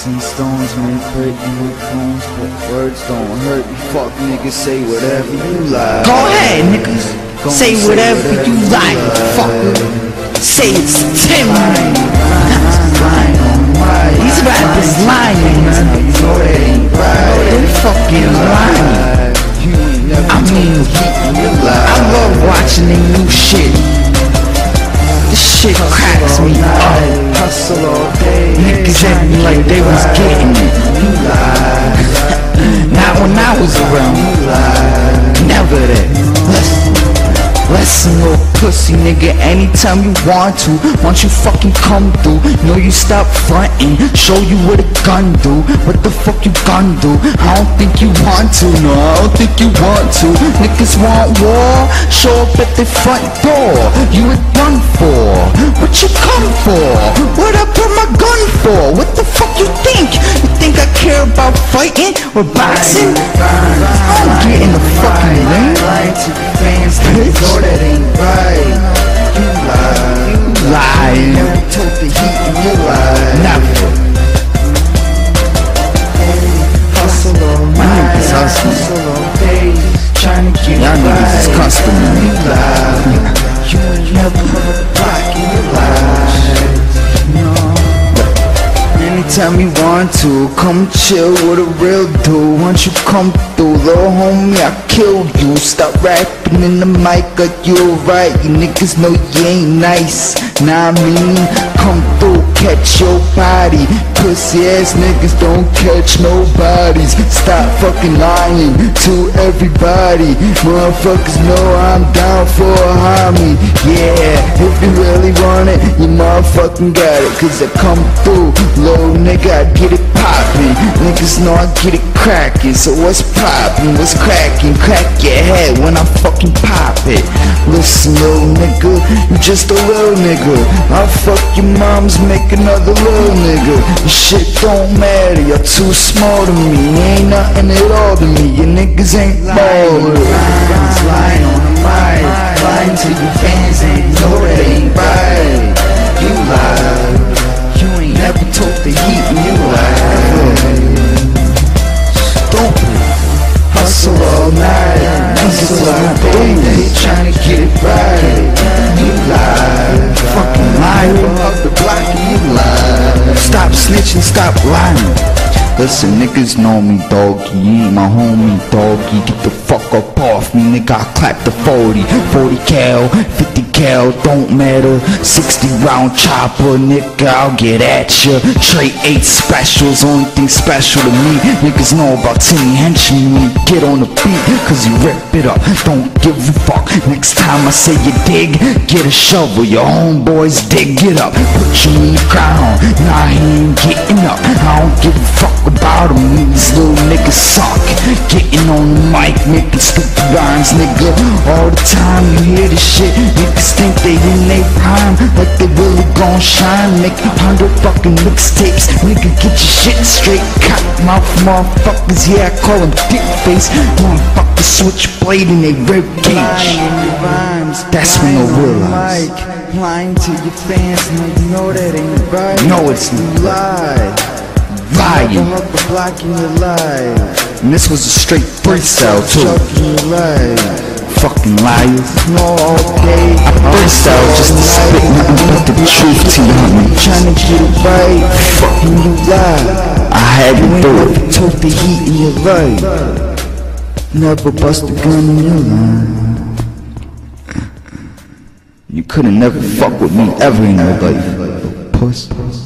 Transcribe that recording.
Sticks and stones may break my bones, but words don't hurt me. Fuck niggas, say whatever you like. Go ahead, niggas. Go Say and whatever you like, fucker. Say it's Tim. These rappers pussy nigga. Anytime you want to, once you fucking come through, know you stop fronting. Show you what a gun do. What the fuck you gun do? I don't think you want to. No, I don't think you want to. Niggas want war. Show up at the front door. You would run for? Fighting or boxing? I don't get in the fucking ring. Lying Anytime you want to, come chill with a real dude. Once you come through, little homie, I kill you. Stop rapping in the mic, like you right. You niggas know you ain't nice. Nah, I mean, come through, catch your body. Pussy ass niggas don't catch nobodies. Stop fucking lying to everybody. Motherfuckers know I'm down for a homie. Yeah, if you really want it, you motherfucking got it. Cause I come through, little nigga, I get it poppin'. Niggas know I get it crackin'. So what's poppin'? What's crackin'? Crack your head when I fucking pop it. Listen, little nigga, you just a little nigga. I'll fuck your moms, make another little nigga. Your shit don't matter, you're too small to me. Ain't nothing at all to me. Your niggas ain't ballin'. Lying on the mic, lying to your fans, Listen, niggas know me, doggy. You ain't my homie, doggy. Get the fuck up off me, nigga. I clap the 40. 40 cal, 50 cal, don't matter. 60 round chopper, nigga. I'll get at ya. Trade 8 specials, only thing special to me. Niggas know about Timmy Henchman when you get on the beat. Cause you rip it up, don't give a fuck. Next time I say you dig, get a shovel. Your homeboys dig it up. Put you in the ground. Nah, he ain't getting up. I don't give a fuck about him. These little niggas suck. Getting on the mic, making stupid rhymes, nigga. All the time you hear this shit. Niggas think they in they prime, like they really gon' shine. Make hundred fucking mixtapes. Nigga, get your shit straight. Cop mouth motherfuckers, yeah, I call them dick face. Motherfuckers switchblade in they rib cage. That's when they'll realize. Lying to your fans, and you know that ain't right. No, it's not. lie. Lying. Up the block in your life. And this was a straight freestyle too. Chuck in your life. Fucking liars. No, all day. I freestyle just to spit nothing but the truth to you, homie. Trying to get it right. Fucking you lie. I had to do it. took the heat in your life. Never bust a gun in your life. You couldn't never fuck with me ever in your life.